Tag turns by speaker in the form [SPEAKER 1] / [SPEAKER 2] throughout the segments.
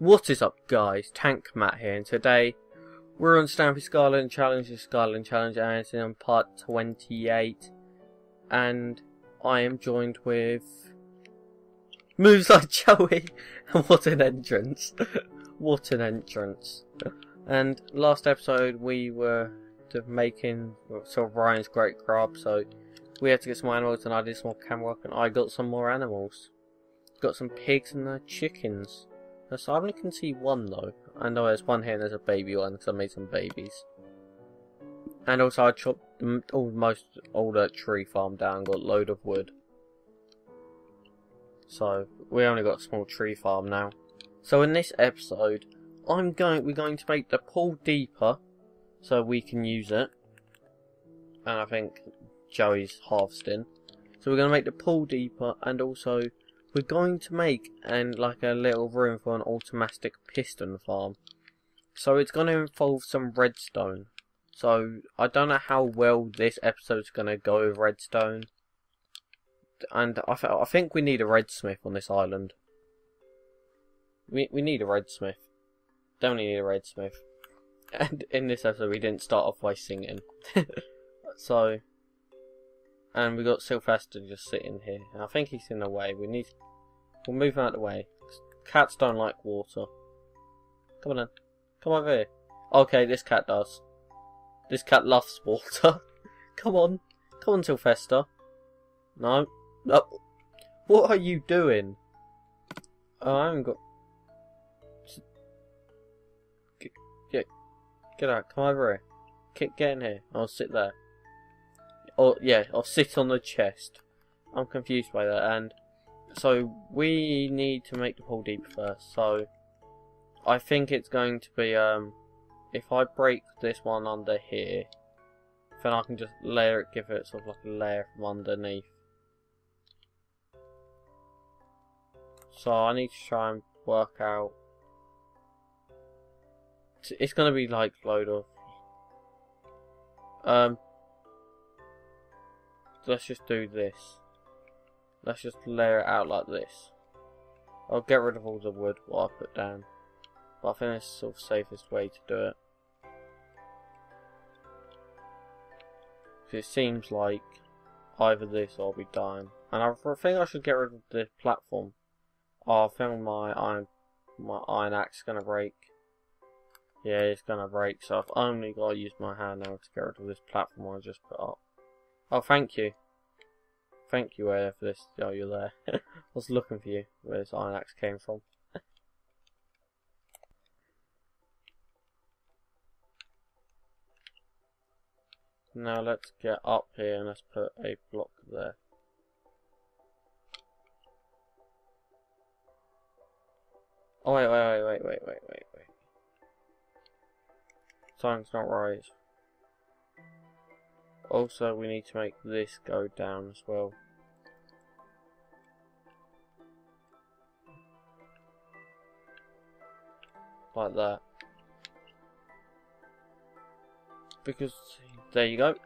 [SPEAKER 1] What is up guys, Tank Matt here and today we're on Stampy Sky Island Challenge, the Sky Island Challenge and it's in part 28 and I am joined with Moves like Joey and what an entrance, what an entrance and last episode we were making sort of Ryan's Great Grub so we had to get some animals and I did some more camera work and I got some more animals. Got some pigs and the chickens. So I only can see one though. I know there's one here and there's a baby one because I made some babies. And also I chopped almost all that tree farm down got a load of wood. So we only got a small tree farm now. So in this episode, I'm going we're going to make the pool deeper so we can use it. And I think Joey's harvesting. So we're going to make the pool deeper and also we're going to make and like a little room for an automatic piston farm. So it's going to involve some redstone. So I don't know how well this episode's going to go with redstone. And I, th I think we need a redsmith on this island. We, we need a redsmith. Definitely need a redsmith. And in this episode we didn't start off by singing. so and we got Sylvester just sitting here. I think he's in the way. We need... We'll move him out of the way. Cats don't like water. Come on then. Come over here. Okay, this cat does. This cat loves water. Come on. Come on, Sylvester. No. No. What are you doing? Oh, I haven't got... Get, get, get out. Come over here. Get, get in here. I'll sit there. Or yeah, or sit on the chest. I'm confused by that. And so we need to make the pool deep first. So I think it's going to be um, if I break this one under here, then I can just layer it, give it sort of like a layer from underneath. So I need to try and work out. It's going to be like load of um let's just do this. Let's just layer it out like this. I'll get rid of all the wood what I put down. But I think it's sort of safest way to do it. It seems like either this or I'll be dying. And I think I should get rid of the platform. Oh, I think my iron, my iron axe is gonna break. Yeah, it's gonna break, so I've only got to use my hand now to get rid of this platform I just put up. Oh, thank you. Thank you, Aya, for this. Oh, you're there. I was looking for you, where this iron axe came from. now let's get up here and let's put a block there. Oh, wait, wait, wait, wait, wait, wait, wait, wait. Something's not right. Also, we need to make this go down as well. Like that. Because, there you go.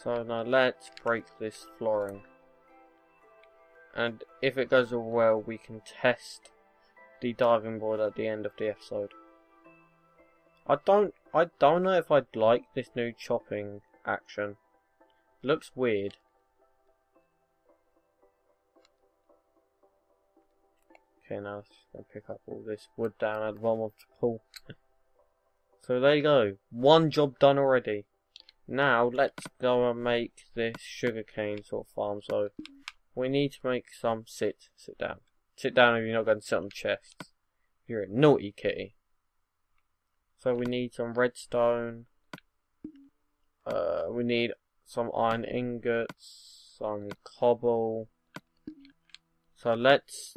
[SPEAKER 1] So now let's break this flooring. And if it goes well, we can test the diving board at the end of the episode. I don't I don't know if I'd like this new chopping action. Looks weird. Okay, now let's go pick up all this wood down at the bottom of the pool. so there you go. One job done already. Now let's go and make this sugarcane sort of farm. So we need to make some sit. Sit down. Sit down if you're not going to sit on the chest. You're a naughty kitty. So we need some redstone. Uh, we need some iron ingots, some cobble. So let's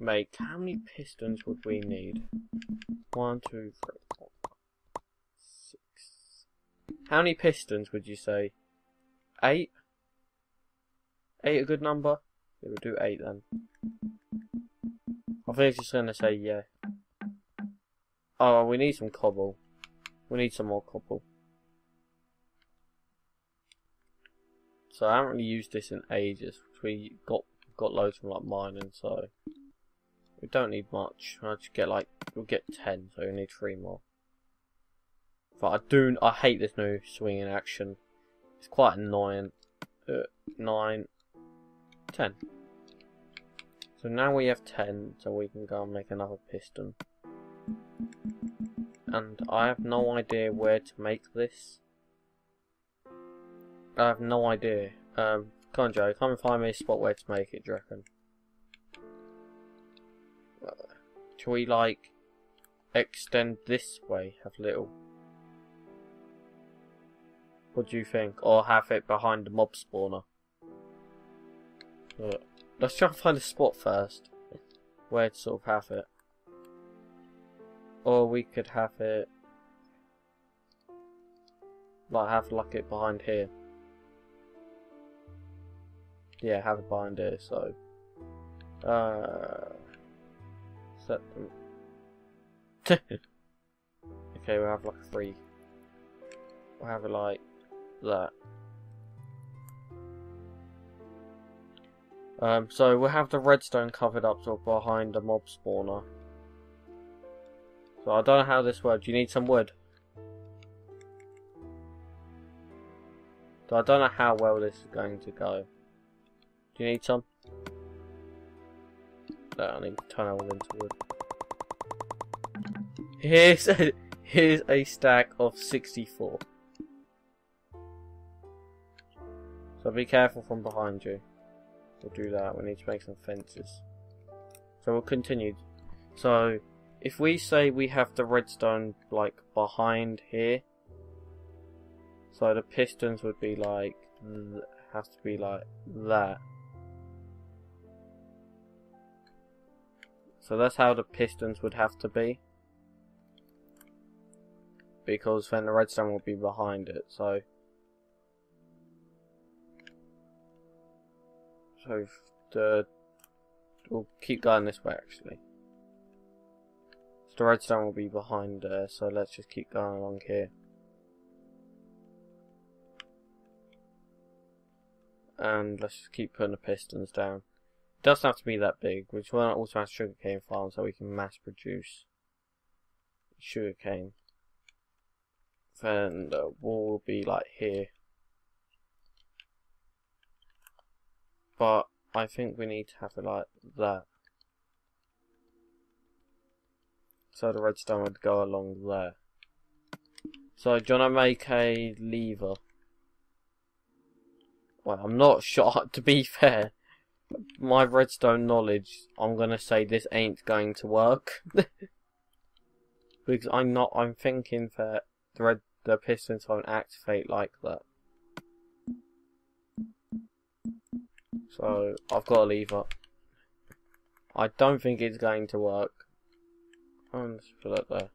[SPEAKER 1] make, how many pistons would we need? One, two, three, four, five, six. How many pistons would you say? Eight? Eight a good number? We'll do eight then. I think it's just to say yeah. Oh, we need some cobble. We need some more cobble. So I haven't really used this in ages. We got got loads from like mining, so we don't need much. I just get like we'll get ten, so we need three more. But I do I hate this new swinging action. It's quite annoying. Uh, nine, ten. So now we have ten, so we can go and make another piston. And I have no idea where to make this. I have no idea. Um, come on, Joe. Come and find me a spot where to make it, do you reckon? Shall we, like, extend this way? Have little... What do you think? Or have it behind the mob spawner? Let's try and find a spot first. Where to sort of have it. Or we could have it... Like, have like it behind here yeah, have it behind here, so uh set them Okay, we'll have like three we'll have it like that. Um so we'll have the redstone covered up sort behind the mob spawner. So I don't know how this works. You need some wood? So I don't know how well this is going to go. Do you need some? No, I need to turn all into wood. Here's a, here's a stack of 64. So be careful from behind you. We'll do that. We need to make some fences. So we'll continue. So if we say we have the redstone like behind here, so the pistons would be like have to be like that. So that's how the pistons would have to be. Because then the redstone will be behind it, so... So the... We'll keep going this way actually. The redstone will be behind there, so let's just keep going along here. And let's just keep putting the pistons down It doesn't have to be that big, which will also have sugarcane farm so we can mass produce sugarcane. Then the wall will be like here. But I think we need to have it like that. So the redstone would go along there. So do you want to make a lever? Well, I'm not sure, to be fair my redstone knowledge, I'm gonna say this ain't going to work. because I'm not, I'm thinking that the red, the pistons won't activate like that. So, I've got a lever. I don't think it's going to work. Just put it there.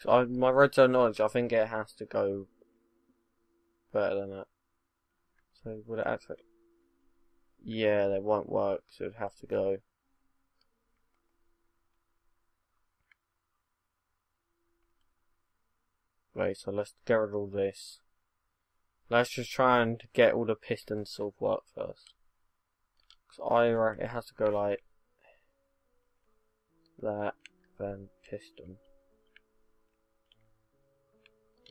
[SPEAKER 1] So I, my redstone knowledge, I think it has to go better than that. So, would it activate? Yeah, that won't work, so it'd have to go. Right, so let's get rid of all this. Let's just try and get all the pistons sort of work first. Cause I reckon it has to go like that, then piston.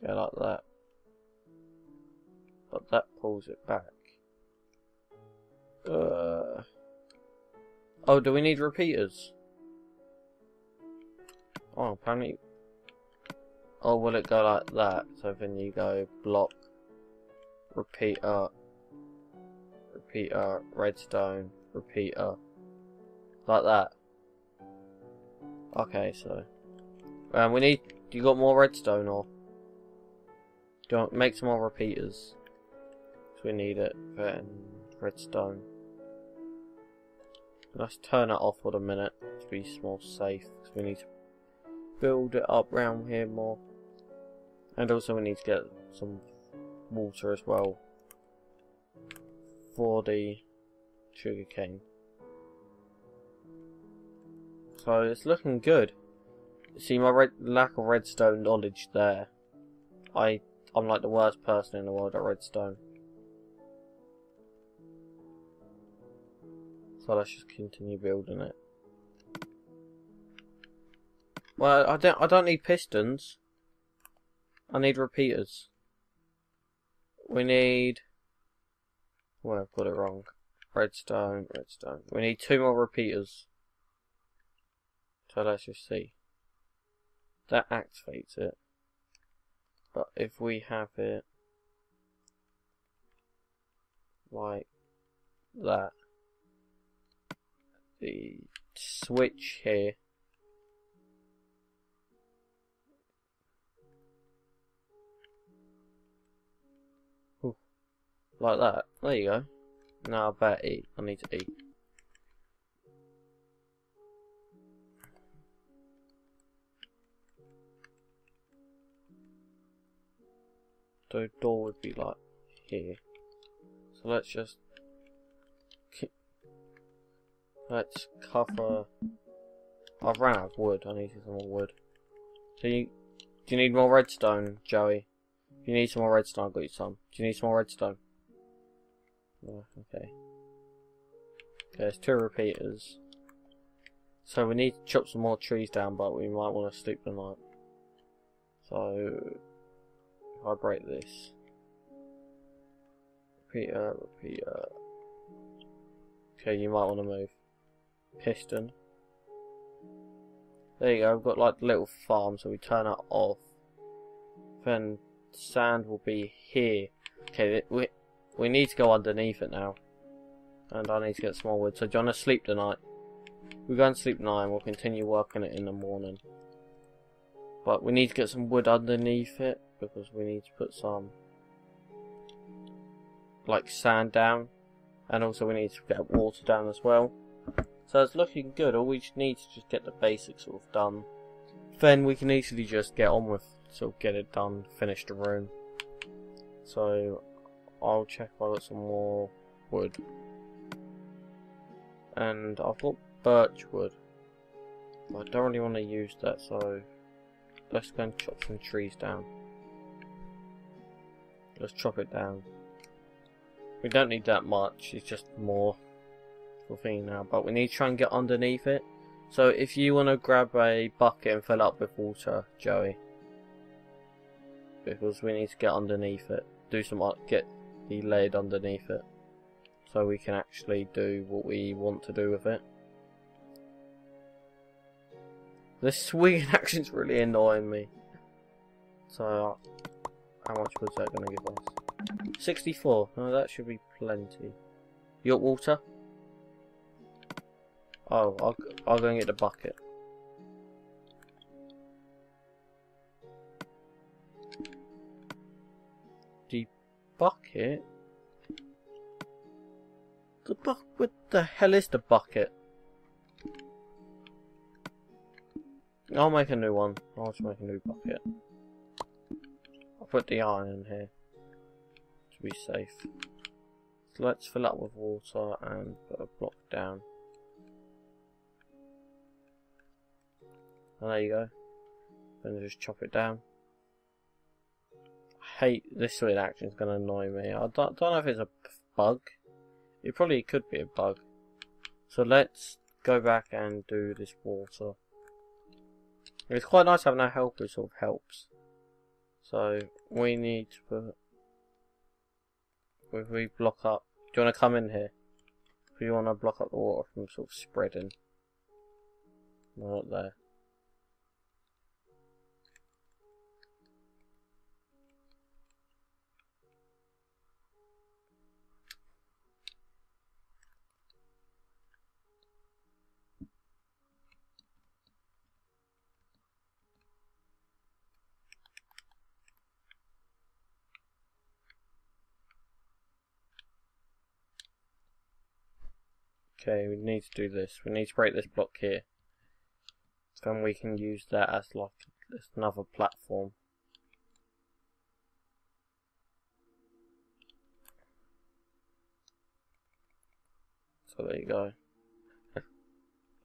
[SPEAKER 1] Yeah, like that. But that pulls it back. Uh. Oh, do we need repeaters? Oh, apparently. Oh, will it go like that? So then you go block, repeater, repeater, redstone, repeater. Like that. Okay, so. Um, we need. You got more redstone or? Do you want make some more repeaters? So we need it. Then redstone. Let's turn it off for a minute to be more safe because we need to build it up around here more. And also we need to get some water as well for the sugarcane. So it's looking good. See my red, lack of redstone knowledge there. I I'm like the worst person in the world at redstone. So let's just continue building it. Well, I don't. I don't need pistons. I need repeaters. We need. Well, I've got it wrong. Redstone, redstone. We need two more repeaters. So let's just see. That activates it. But if we have it like that, the switch here like that. There you go. Now I better eat. I need to eat. The door would be like here. So let's just let's cover. I've ran out of wood. I need some more wood. Do you do you need more redstone, Joey? If you need some more redstone, I'll get you some. Do you need some more redstone? Okay, there's two repeaters. So we need to chop some more trees down, but we might want to sleep the night. So, if I break this. Repeater, uh, repeater. Uh. Okay, you might want to move. Piston. There you go, I've got like little farm, so we turn it off. Then sand will be here. Okay, we, we need to go underneath it now. And I need to get some more wood. So do you want to sleep tonight? We're going to sleep tonight and we'll continue working it in the morning. But we need to get some wood underneath it because we need to put some like sand down and also we need to get water down as well. So it's looking good. All we need to just get the basics sort of done. Then we can easily just get on with sort of get it done, finish the room. So I'll check if I've got some more wood. And I've got birch wood. I don't really want to use that, so let's go and chop some trees down. Let's chop it down. We don't need that much, it's just more for thing now, but we need to try and get underneath it. So if you want to grab a bucket and fill up with water, Joey, because we need to get underneath it, do some get the lid underneath it, so we can actually do what we want to do with it. This swinging action's really annoying me. So, how much was that going to give us? 64. No, that should be plenty. You got water? Oh, I'll, I'll go and get the bucket. The bucket? The buck? What the hell is the bucket? I'll make a new one. I'll just make a new bucket. Put the iron in here to be safe. So let's fill up with water and put a block down. And there you go. Then just chop it down. I hate this of action is going to annoy me. I don't, don't know if it's a bug. It probably could be a bug. So let's go back and do this water. It's quite nice having a helper, it sort of helps. So we need to put. If we block up, do you want to come in here? If you want to block up the water from sort of spreading. Not there. Okay, we need to do this. We need to break this block here. Then we can use that as like another platform. So there you go.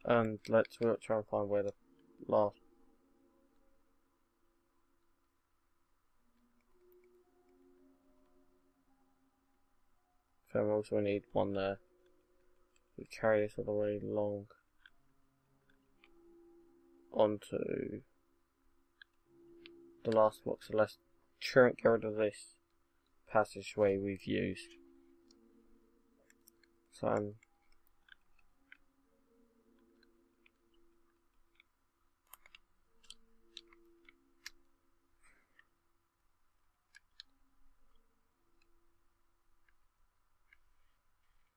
[SPEAKER 1] and let's try and find where the last Then we also need one there. We carry this all the way along onto the last block. So let's try and get rid of this passageway we've used. So I'm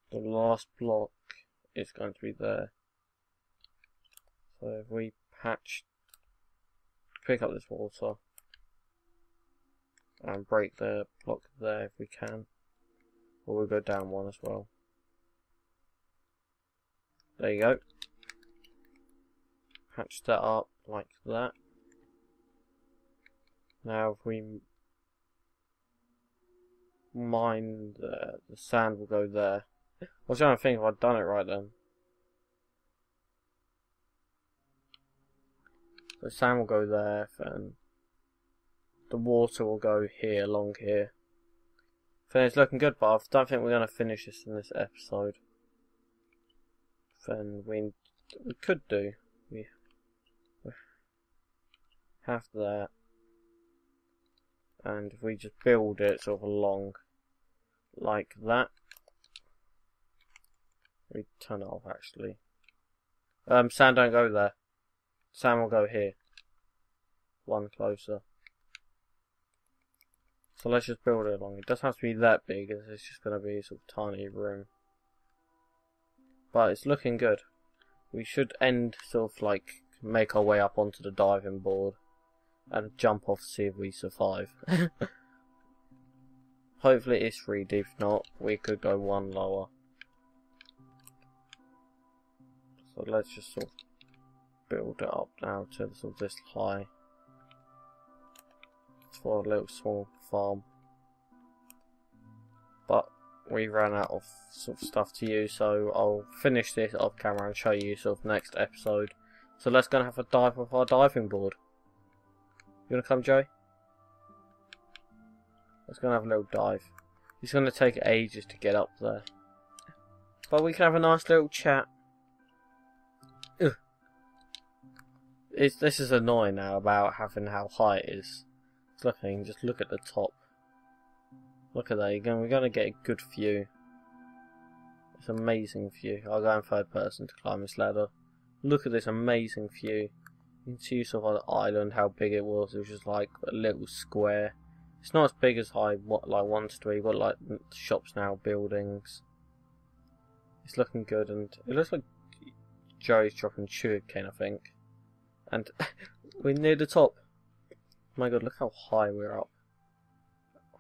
[SPEAKER 1] the last block is going to be there. So if we patch, pick up this water and break the block there if we can, or we'll go down one as well. There you go. Patch that up like that. Now if we mine the, the sand will go there. I was trying to think if I'd done it right then. So sand will go there, and the water will go here, along here. Then it's looking good, but I don't think we're going to finish this in this episode. Then we, we could do. We, we have that. And if we just build it sort of along like that. We turn it off actually. Um, sand don't go there. Sand will go here. One closer. So let's just build it along. It doesn't have to be that big, it's just going to be a sort of tiny room. But it's looking good. We should end sort of like make our way up onto the diving board and jump off to see if we survive. Hopefully it's 3D, if not, we could go one lower. So let's just sort of build it up now to sort of this high. For a little small farm. But we ran out of sort of stuff to use, so I'll finish this off camera and show you sort of next episode. So let's go and have a dive with our diving board. You wanna come, Joey? Let's go and have a little dive. It's gonna take ages to get up there. But we can have a nice little chat. It's, this is annoying now about having how high it is. It's looking, just look at the top. Look at that, going, we're going to get a good view. It's amazing view. I'll go in third person to climb this ladder. Look at this amazing view. You can see sort of the island, how big it was. It was just like a little square. It's not as big as I what like wants to be. Got like shops now, buildings. It's looking good, and it looks like Joey's dropping sugarcane, I think. And we're near the top. my god, look how high we're up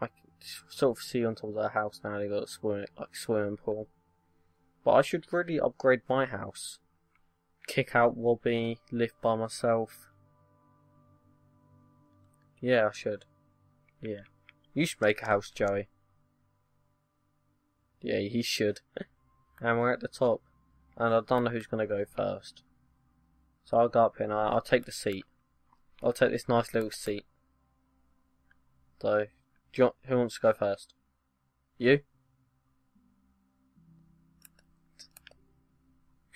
[SPEAKER 1] I sort of see on top of their house now They've got a swimming like swimming pool. But I should really upgrade my house. Kick out Wobby, live by myself. Yeah, I should. Yeah. You should make a house, Joey. Yeah, he should. and we're at the top. And I don't know who's going to go first. So I'll go up here and I'll take the seat. I'll take this nice little seat. So, you, who wants to go first? You?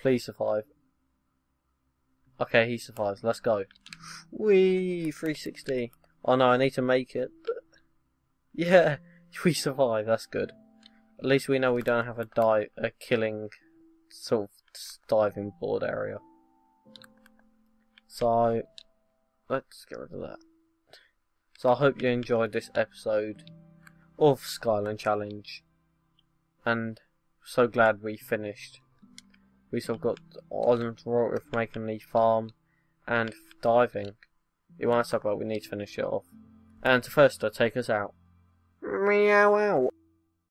[SPEAKER 1] Please survive. Okay, he survives. Let's go. Wee 360. Oh no, I need to make it. Yeah, we survive. That's good. At least we know we don't have a dive, a killing sort of diving board area. So let's get rid of that. So I hope you enjoyed this episode of Sky Island Challenge. And so glad we finished. We of got on with making the farm and diving. It won't talk about we need to finish it off. And to first uh, take us out. Meow out.